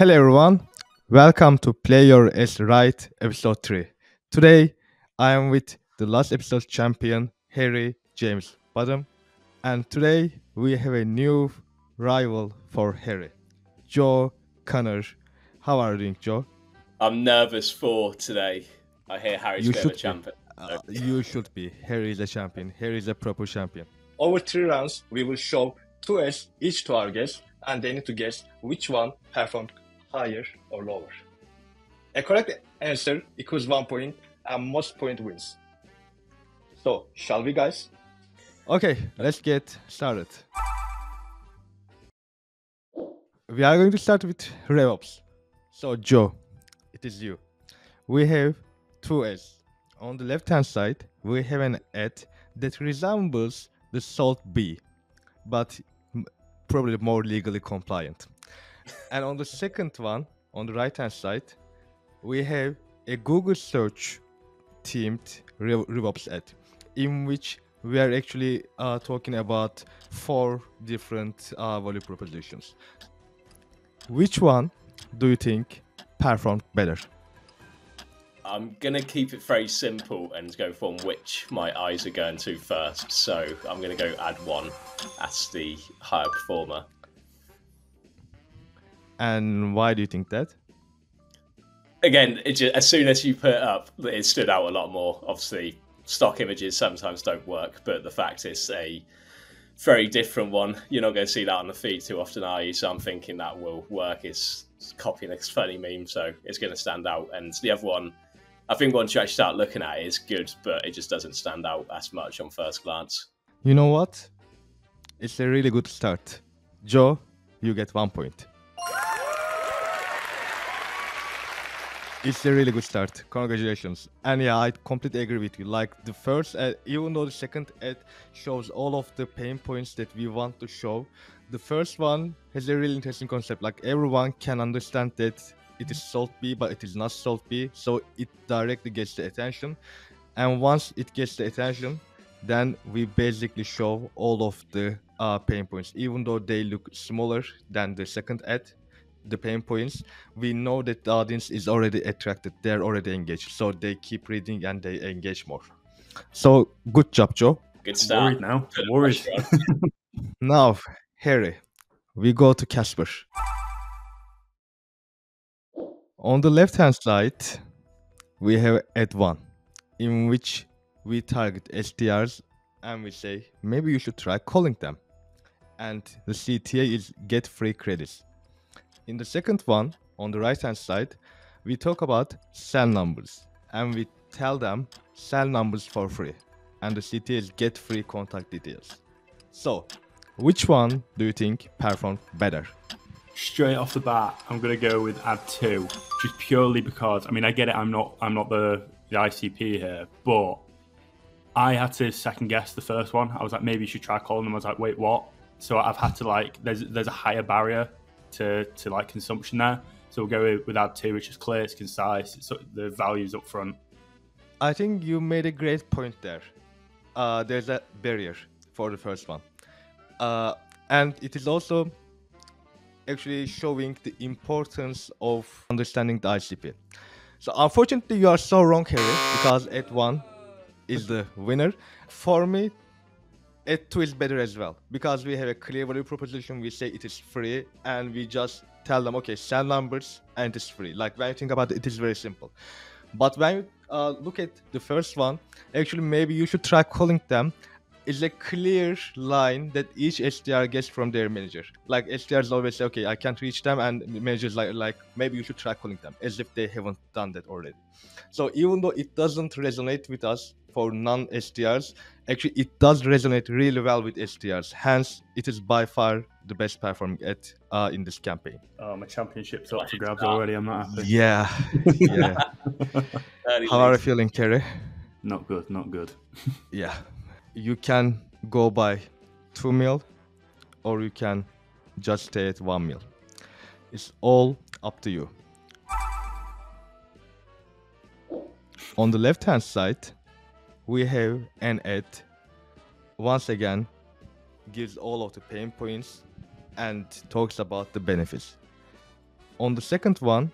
Hello everyone, welcome to Play Your Ads Right episode 3. Today I am with the last episode champion Harry James Botton and today we have a new rival for Harry, Joe Connor. How are you doing, Joe? I'm nervous for today. I hear Harry's You a bit a champion. Uh, you should be. Harry is a champion. Harry is a proper champion. Over three rounds, we will show two S each to our guests, and they need to guess which one performed higher or lower. A correct answer equals one point, and most point wins. So, shall we, guys? Okay, let's get started. We are going to start with RevOps. So, Joe, it is you. We have two S. On the left hand side, we have an ad that resembles the Salt Bae, but probably more legally compliant. And on the second one, on the right hand side, we have a Google search themed Rev- RevOps ad in which we are actually uh, talking about four different uh, value propositions. Which one do you think performed better? I'm gonna keep it very simple and go from which my eyes are going to first. So I'm gonna go add one as the higher performer. And why do you think that? Again, it just, as soon as you put it up, it stood out a lot more. Obviously, stock images sometimes don't work, but the fact it's a very different one. You're not going to see that on the feed too often, are you? So I'm thinking that will work. It's copying a funny meme, so it's going to stand out. And the other one, I think once you actually start looking at it, it's good, but it just doesn't stand out as much on first glance. You know what? It's a really good start. Joe, you get one point. It's a really good start. Congratulations. And yeah, I completely agree with you. Like the first ad, even though the second ad shows all of the pain points that we want to show, the first one has a really interesting concept. Like everyone can understand that it is Salt Bae, but it is not Salt Bae. So it directly gets the attention. And once it gets the attention, then we basically show all of the uh, pain points even though they look smaller than the second ad the pain points we know that the audience is already attracted they're already engaged so they keep reading and they engage more so good job joe Good I'm start. worried now. Put I'm worried. now harry we go to Kaspr on the left hand side we have ad one in which we target SDRs and we say maybe you should try calling them and the cta is get free credits in the second one on the right hand side we talk about cell numbers and we tell them cell numbers for free and the cta get free contact details so which one do you think performed better Straight off the bat, I'm gonna go with add two, just purely because I mean I get it. I'm not I'm not the the ICP here, but I had to second guess the first one. I was like, maybe you should try calling them. I was like, wait, what? So I've had to like there's there's a higher barrier to to like consumption there. So we'll go with, add two, which is clear, it's concise, it's the values up front. I think you made a great point there. Uh, there's a barrier for the first one, uh, and it is also actually showing the importance of understanding the ICP. So unfortunately, you are so wrong, Harry, because at one is the winner. For me, at two is better as well because we have a clear value proposition. We say it is free, and we just tell them, okay, sell numbers, and it is free. Like when you think about it, it is very simple. But when you uh, look at the first one, actually, maybe you should try calling them. Is a clear line that each SDR gets from their manager. Like SDRs always say, okay, I can't reach them, and managers like like maybe you should try calling them, as if they haven't done that already. So even though it doesn't resonate with us for non-SDRs, actually it does resonate really well with SDRs. Hence, it is by far the best performing at uh, in this campaign. Oh, my championship's up for grabs already. I'm not happy. Yeah, yeah. How are you feeling, Kerry? Not good. Not good. Yeah, you can go by two mil, or you can just stay at one mil. It's all up to you. On the left hand side, we have an ad. Once again, gives all of the pain points and talks about the benefits. on the second one,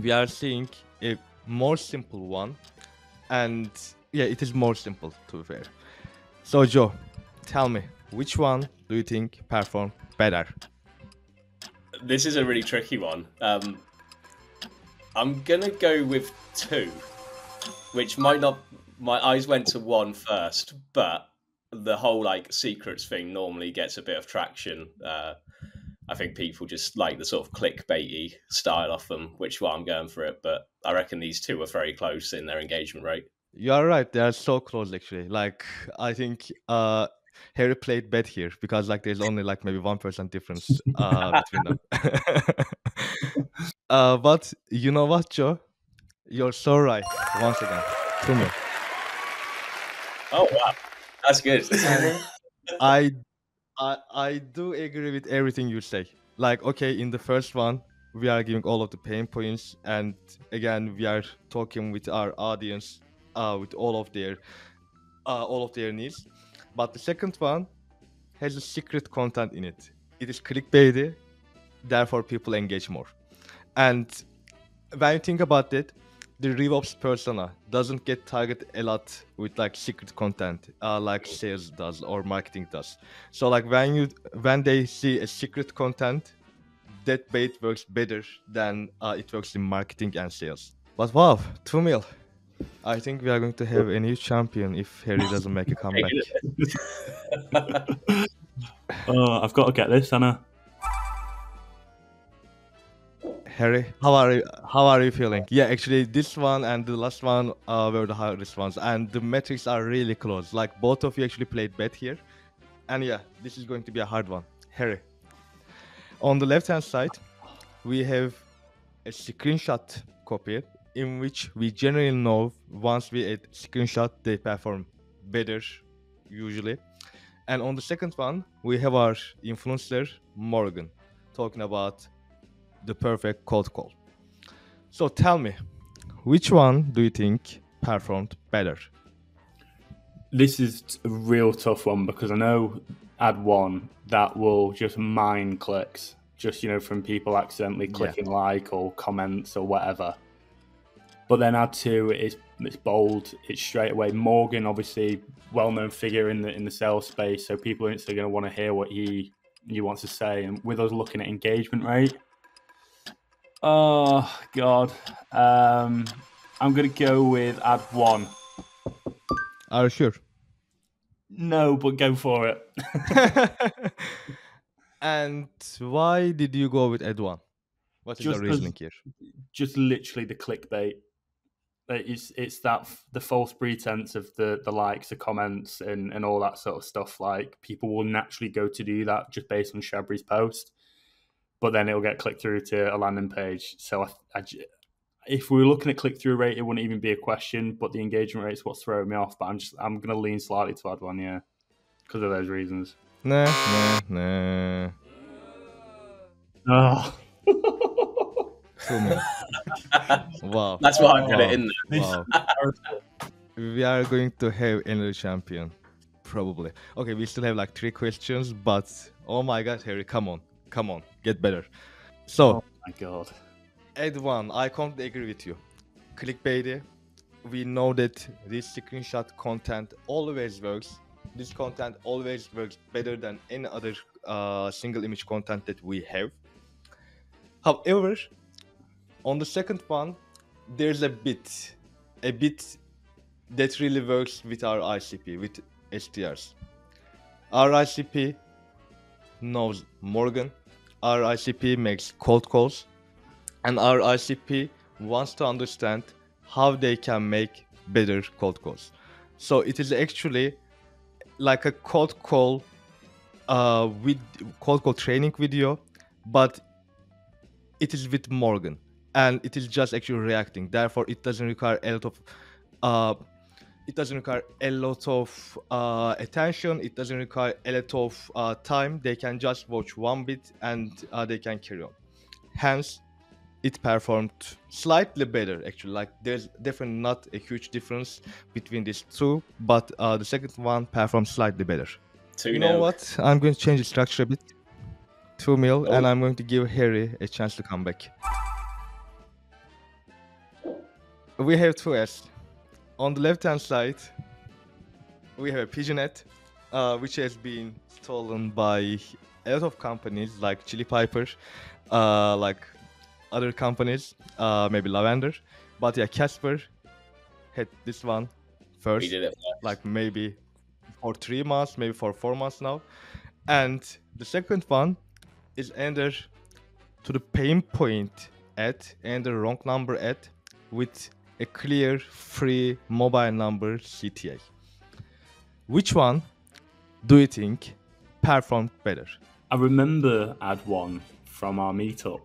we are seeing a more simple one, and yeah, it is more simple to be fair. So Joe, tell me, which one do you think performed better? This is a really tricky one. Um, I'm gonna go with two, which might not. My eyes went to one first, but the whole like secrets thing normally gets a bit of traction. Uh, I think people just like the sort of clickbaity style of them, which is why I'm going for it. But I reckon these two are very close in their engagement rate. You are right. They are so close, actually. Like I think uh, Harry played bet here because like there's only like maybe one percent difference uh, between them. uh, but you know what, Joe? You're so right. Once again, to me. Oh wow, that's good. I, I, I do agree with everything you say. Like, okay, in the first one, we are giving all of the pain points, and again, we are talking with our audience, uh, with all of their, uh, all of their needs. But the second one has a secret content in it. It is clickbaity, therefore people engage more. And when you think about it, the RevOps persona doesn't get targeted a lot with like secret content, uh, like sales does or marketing does. So like when you when they see a secret content, that bait works better than uh, it works in marketing and sales. But wow, two mil. I think we are going to have a new champion if Harry doesn't make a comeback. Oh, I've got to get this, Anna. Harry, how are you? How are you feeling? Yeah, actually, this one and the last one uh, were the hardest ones, and the metrics are really close. Like both of you actually played bet here, and yeah, this is going to be a hard one. Harry, on the left hand side, we have a screenshot copy in which we generally know once we add screenshot they perform better usually. And on the second one, we have our influencer Morgan talking about the perfect cold call. So tell me, which one do you think performed better? This is a real tough one because I know ad one that will just mine clicks, just you know from people accidentally clicking like or comments or whatever. But then ad two is it's bold, it's straight away. Morgan, obviously, well known figure in the in the sales space, so people are instantly going to want to hear what he he wants to say. And with us looking at engagement rate, oh god, um, I'm going to go with ad one. Are you sure? No, but go for it. and why did you go with ad one? What is Just the 'cause- reasoning here? just literally the clickbait. It's it's that the false pretense of the the likes, the comments, and and all that sort of stuff. Like people will naturally go to do that just based on Shabry's post, but then it'll get clicked through to a landing page. So I, I if we were looking at click through rate, it wouldn't even be a question. But the engagement rate is what's throwing me off. But I'm just I'm gonna lean slightly to add one, yeah, because of those reasons. Nah, nah, nah. Oh. wow. That's why I put Wow. it in there. Wow. we are going to have another champion, probably. Okay, we still have like three questions, but oh my god, Harry, come on, come on, get better. So, My God. Ed one, I can't agree with you. Clickbaity, we know that this screenshot content always works. This content always works better than any other uh, single image content that we have. However, on the second one, there's a bit, a bit that really works with our ICP, with SDRs. Our ICP knows Morgan. Our ICP makes cold calls and our ICP wants to understand how they can make better cold calls. So it is actually like a cold call uh, with cold call training video, but it is with Morgan and it is just actually reacting. Therefore, it doesn't require a lot of uh, it doesn't require a lot of uh, attention. It doesn't require a lot of uh, time. They can just watch one bit and uh, they can carry on. Hence, it performed slightly better actually like there's definitely not a huge difference between these two but uh, the second one performed slightly better So you know what i'm going to change the structure a bit two mil, Oh. and I'm going to give Harry a chance to come back. We have two S. On the left hand side, we have a Pigeonette, uh, which has been stolen by a lot of companies like Chili Piper, uh, like other companies, uh, maybe Lavender. But yeah, Kaspr had this one first it. like maybe for three months, maybe for four months now. And the second one is enter to the pain point at and the wrong number at with a clear free mobile number CTA. Which one do you think performed better? I remember Ad One from our meetup.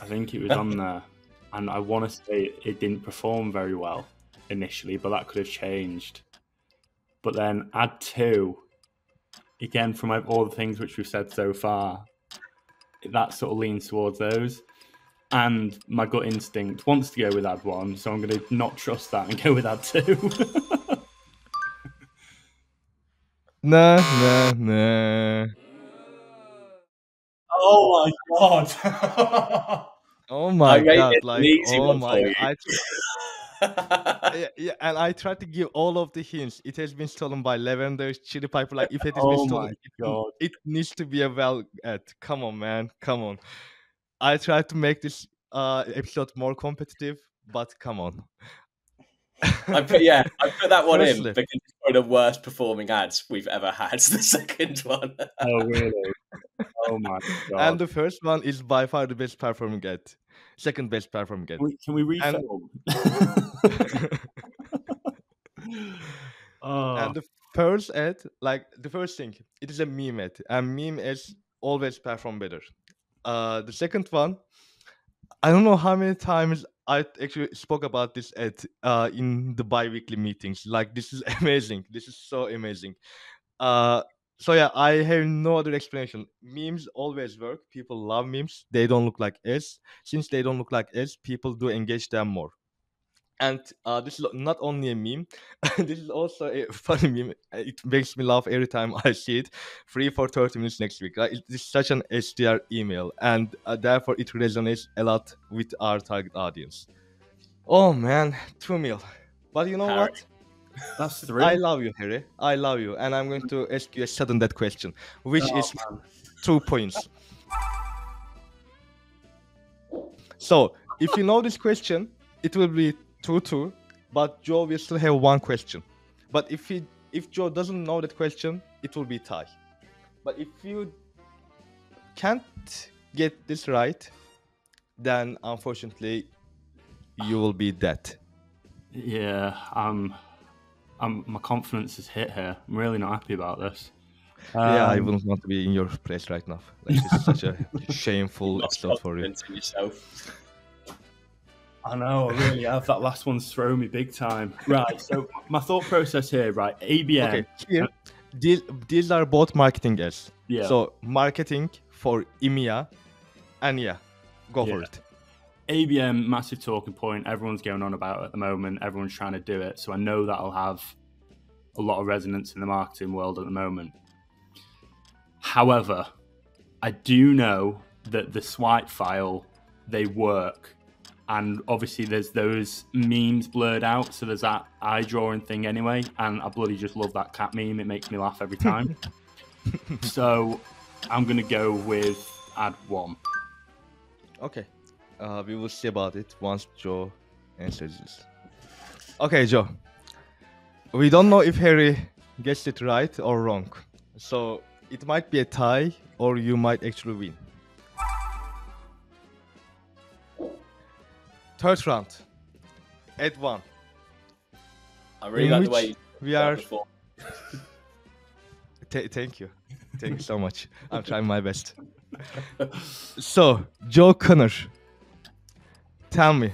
I think it was on there, and I want to say it didn't perform very well initially, but that could have changed. But then Ad Two, again from all the things which we've said so far, that sort of leans towards those. And my gut instinct wants to go with Ad One, so I'm going to not trust that and go with Ad Two. Nah, nah, nah. oh my god! Oh my I god! Like, easy oh one my! for. I yeah, yeah, and I tried to give all of the hints. It has been stolen by Lavender, Chili Piper. Like if it has Oh been stolen, it, God. it needs to be a well at. Come on, man. Come on. I tried to make this uh episode more competitive, but come on. I put yeah, I put that one Firstly- in because it's one of the worst performing ads we've ever had. The second one. oh really? Oh my god! and the first one is by far the best performing ad. Second best performing ad. Can we, can we And- oh, And the first ad, like the first thing, it is a meme ad, and meme ads always perform better. Uh, the second one, I don't know how many times I actually spoke about this at uh, in the bi-weekly meetings. Like this is amazing. This is so amazing. Uh, so yeah, I have no other explanation. Memes always work. People love memes. They don't look like ads. Since they don't look like ads, people do engage them more. And uh, this is not only a meme, this is also a funny meme. Uh, It makes me laugh every time I see it. Free for 30 minutes next week. Right? It is such an SDR email, and uh, therefore it resonates a lot with our target audience. Oh man, two mil. But you know Harry. what? that's three. I love you, Harry. I love you, and I'm going to ask you a sudden that question, which Oh, is man. two points. So, if you know this question, it will be two two, but Joe will still have one question. But if he if Joe doesn't know that question, it will be tie. But if you can't get this right, then unfortunately you will be dead. Yeah, um, I'm, my confidence is hit here. I'm really not happy about this. yeah, I Um, wouldn't want to be in your place right now. Like, this is such a shameful episode for you. yourself. I know, I really have. That last one's thrown me big time. Right, so my thought process here, right? ABM. Okay, here, these, these are both marketing ads. Yeah. So marketing for EMEA, and yeah, go for it. ABM, massive talking point. Everyone's going on about it at the moment. Everyone's trying to do it. So I know that'll have a lot of resonance in the marketing world at the moment. However, I do know that the swipe file, they work. And obviously, there's those memes blurred out. So there's that eye drawing thing anyway. And I bloody just love that cat meme. It makes me laugh every time. so I'm going to go with add one. Okay, uh, we will see about it once Joe answers this. Okay, Joe. We don't know if Harry gets it right or wrong, so it might be a tie, or you might actually win. Third round, at one. I really like the way you we are. Th- thank you, thank you so much. I'm trying my best. So, Joe Connor, tell me,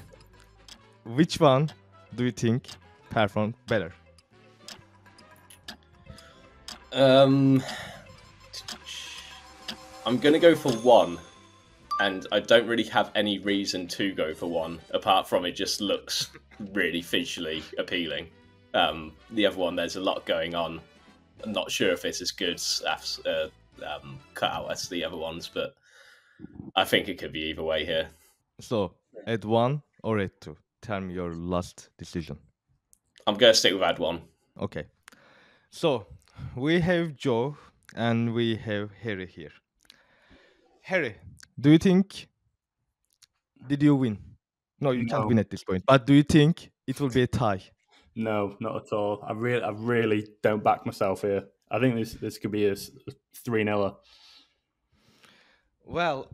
which one do you think performed better? Um, I'm gonna go for one, and I don't really have any reason to go for one apart from it just looks really visually appealing. Um, the other one, there's a lot going on. I'm not sure if it's as good as uh, um, cut out as the other ones, but I think it could be either way here. So, at one or at two? Tell me your last decision. I'm going to stick with Ad One. Okay. So, we have Joe and we have Harry here. Harry, do you think did you win? No, you can't win at this point. But do you think it will be a tie? No, not at all. I really, I really don't back myself here. I think this this could be a three 0 Well,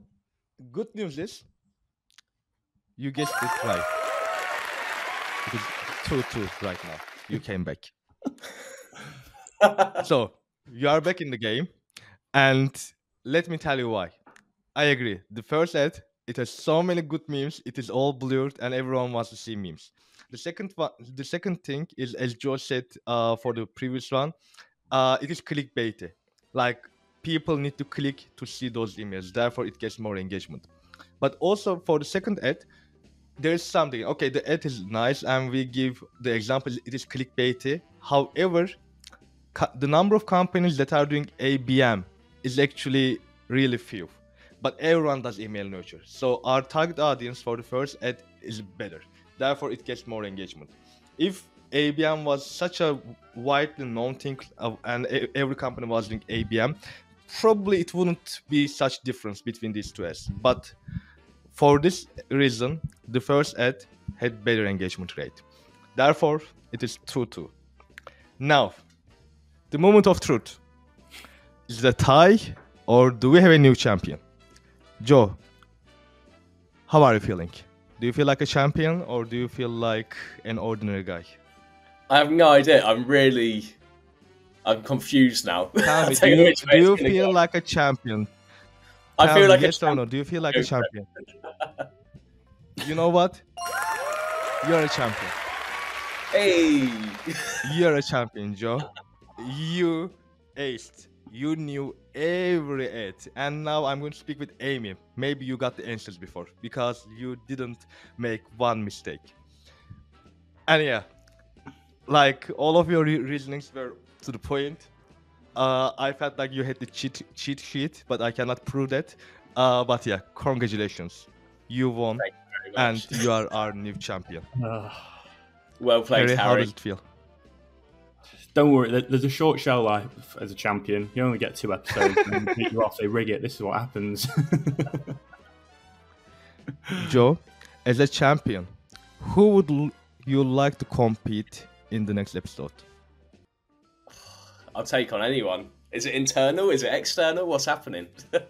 good news is you guessed it right. It is 2 2 right now. You came back. So, you are back in the game. And let me tell you why. I agree. The first ad, it has so many good memes. It is all blurred and everyone wants to see memes. The second one, the second thing is, as Joe said uh, for the previous one, uh, it is clickbaity. Like people need to click to see those emails. Therefore, it gets more engagement. But also for the second ad, there is something. Okay, the ad is nice, and we give the example. It is clickbaity. However, the number of companies that are doing ABM is actually really few. But everyone does email nurture. So our target audience for the first ad is better. Therefore, it gets more engagement. If ABM was such a widely known thing uh, and every company was doing ABM, probably it wouldn't be such difference between these two ads. But for this reason, the first ad had better engagement rate. Therefore, it is 2-2. Now, the moment of truth. Is a tie or do we have a new champion? Joe, how are you feeling? Do you feel like a champion or do you feel like an ordinary guy? I have no idea. I'm really, I'm confused now. Tell me, don't do you, do you feel go. like a champion? I feel like yes a or no? Do you feel like a Go for it. champion? You know what? You're a champion. Hey, You're a champion, Joe. You aced. You knew every ad. And now I'm going to speak with Amy. Maybe you got the answers before because you didn't make one mistake. And yeah, like all of your re- reasonings were to the point. Uh, I felt like you had the cheat cheat sheet, but I cannot prove that. Uh, but yeah, congratulations, you won, Very and you are our new champion. well played, Harry, how does it feel? Don't worry, there's a short shelf life as a champion. You only get two episodes, and they take you off. They rig it. This is what happens. Joe, as a champion, who would l- you like to compete in the next episode? I'll take on anyone. Is it internal? Is it external? What's happening?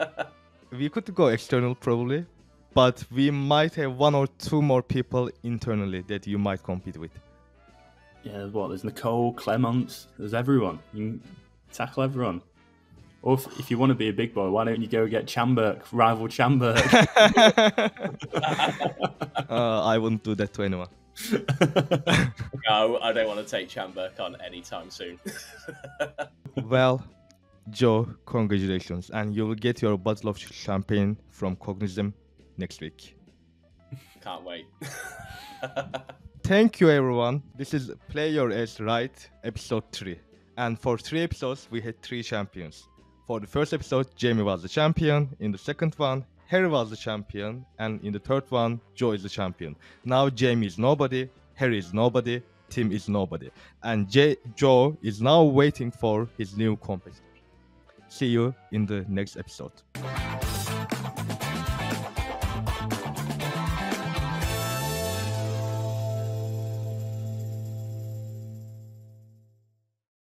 We could go external probably, but we might have one or two more people internally that you might compete with. Yeah, there's what? There's Nicole, Clements. There's everyone. You can tackle everyone. Or if, if you want to be a big boy, why don't you go get Canberk, rival Canberk? uh, I wouldn't do that to anyone. no, I don't want to take Canberk on anytime soon. Well, Joe, congratulations, and you will get your bottle of champagne from Cognism next week. Can't wait. Thank you, everyone. This is Play Your Ads Right, episode 3. And for three episodes, we had three champions. For the first episode, Jamie was the champion. In the second one, Harry was the champion. And in the third one, Joe is the champion. Now, Jamie is nobody, Harry is nobody, Tim is nobody. And J- Joe is now waiting for his new competitor. See you in the next episode.